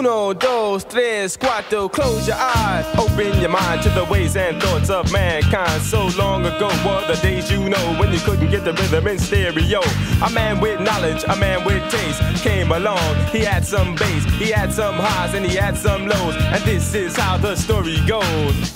Uno, dos, tres, cuatro. Close your eyes, open your mind to the ways and thoughts of mankind. So long ago were the days you know when you couldn't get the rhythm in stereo. A man with knowledge, a man with taste came along. He had some bass, he had some highs, and he had some lows. And this is how the story goes.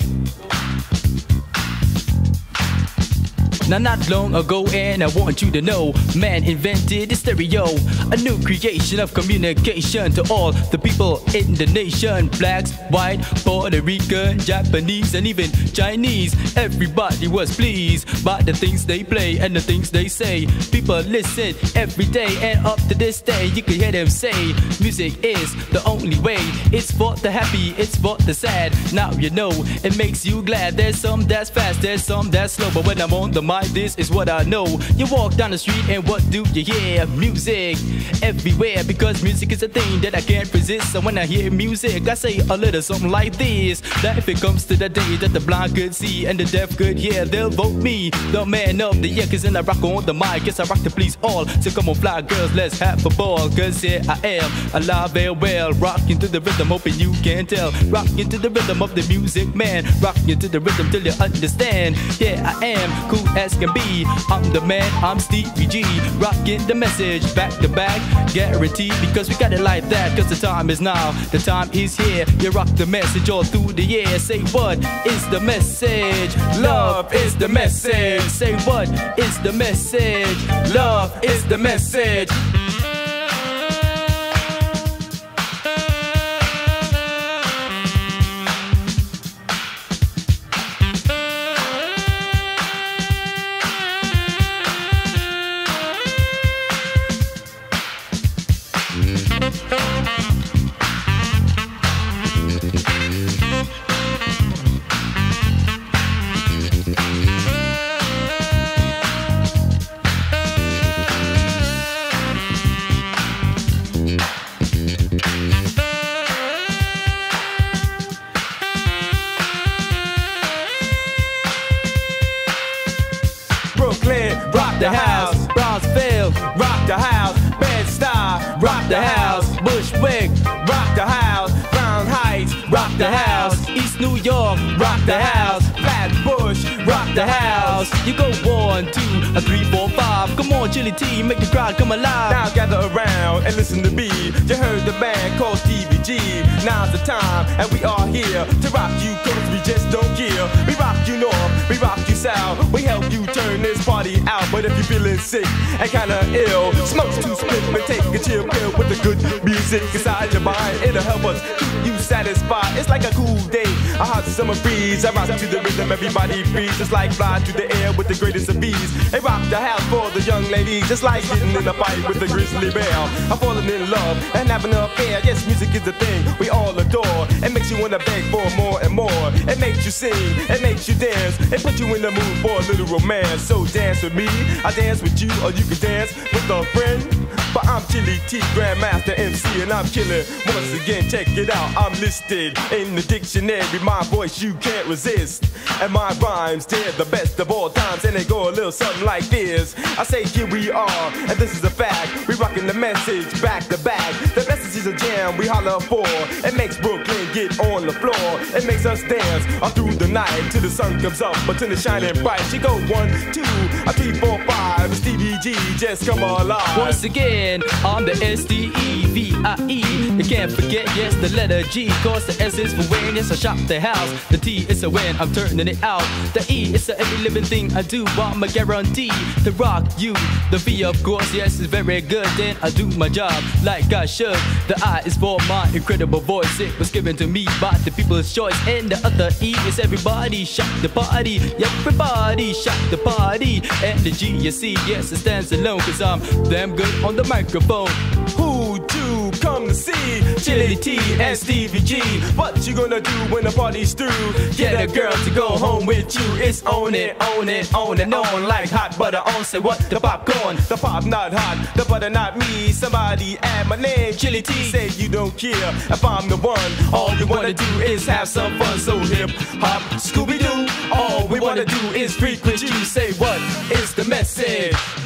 Now, not long ago, and I want you to know, man invented the stereo, a new creation of communication to all the people in the nation blacks, white, Puerto Rican, Japanese, and even Chinese. Everybody was pleased by the things they play and the things they say. People listen every day, and up to this day, you can hear them say, Music is the only way. It's for the happy, it's for the sad. Now you know it makes you glad. There's some that's fast, there's some that's slow, but when I'm on the mic, this is what I know. You walk down the street and what do you hear? Music everywhere because music is a thing that I can't resist. So when I hear music, I say a little something like this. That if it comes to the day that the blind could see and the deaf could hear, they'll vote me the man of the year. Cause then I rock on the mic, yes, I rock to please all. So come on, fly girls, let's have a ball. Cause here I am, alive and well, rocking to the rhythm, hoping you can tell. Rocking to the rhythm of the music, man. Rocking to the rhythm till you understand. Yeah, I am cool as can be. I'm the man, I'm Stevie G. Rocking the message back to back, guaranteed because we got it like that. Cause the time is now, the time is here. You rock the message all through the year. Say what is the message? Love is the message. Say what is the message? Love is the message. Brownsville, Rock the house. Bed-Stuy, rock the house. Bushwick, Rock the house. Crown Heights, rock the house. East New York, Rock the house. Flatbush, rock the house. You go one, two, a three, four, five. Come on, Chilly T, make the crowd come alive. Now gather around and listen to me. You heard the band called Stevie G. Now's the time, and we are here to rock you, cause we just don't care. We rock you north, we rock you south. But if you're feeling sick and kinda ill, smoke two spliff and take a chill pill with the good music inside your mind. It'll help us keep you satisfied. It's like a cool day, a hot summer breeze. I rock to the rhythm, everybody breathes. Just like fly through the air with the greatest of ease. They rock the house for the young ladies, just like getting in a fight with the grizzly bear. I'm falling in love and having an affair. Yes, music is the thing we all adore. It makes you wanna beg for more and more. It makes you sing, it makes you dance, it puts you in the mood for a little romance. So dance with me, I dance with you, or you can dance with a friend. But I'm Chilly T, Grandmaster MC, and I'm killing. Once again, check it out. I'm listed in the dictionary. My voice you can't resist, and my rhymes they're the best of all times, and they go a little something like this. I say here we are, and this is a fact. We rocking the message back to back. The message is a jam we holler for. It makes Brooklyn on the floor. It makes us dance all through the night till the sun comes up, until it's shining bright. She go one, two, a three, four, five. Stevie G just come alive. Once again, I'm the S-T-E-V-I-E. You can't forget, yes, the letter G. Cause the S is for win, yes, I shop the house. The T is a win, I'm turning it out. The E is a every living thing I do. I'm a guarantee to rock you. The V, of course, yes, is very good. Then I do my job like I should. The I is for my incredible voice. It was given to me by the people's choice. And the other E is everybody shock the party. Everybody shock the party. And the G, you see, yes, it stands alone. Cause I'm damn good on the microphone. Come to see Chilly T and Stevie G? What you gonna do when the party's through? Get a girl to go home with you. It's on it, on it, on and on like hot butter on. Say what? The popcorn, the pop not hot, the butter not me. Somebody add my name, Chilly T. Say you don't care if I'm the one. All you wanna do is have some fun. So hip hop, Scooby Doo. All we wanna do is with you. Say what is the message?